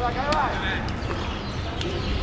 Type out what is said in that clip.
Vai, vai, vai!